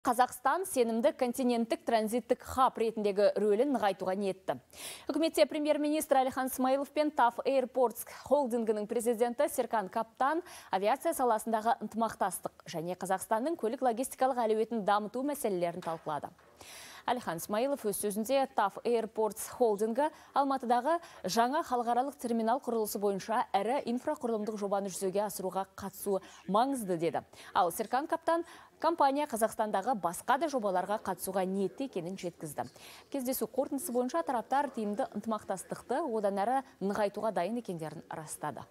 Қазақстан сенімді континенттік транзиттік хаб ретіндегі рөлін нығайтуға ниетті. Үкіметте премьер-министр Алихан Смаилов пен TAF Airports холдингінің президенті Серкан Каптан авиация саласындағы ынтымақтастық және Қазақстанның көлік логистикалық әлеуетін дамыту мәселелерін талқылады. Әлихан Смаилов өз сөзінде TAF Airports холдингі Алматыдағы жаңа халықаралық терминал құрылысы бойынша әрі инфрақұрылымдық жобаны жүзеге асыруға қатысуы маңызды деді. Ал Серкан Каптан компания Қазақстандағы басқа да жобаларға қатысуға ниетті екенін жеткізді. Кездесу қорытындысы бойынша тараптар тиімді ынтымақтастықты одан әрі нығайтуға дайын екендерін растады.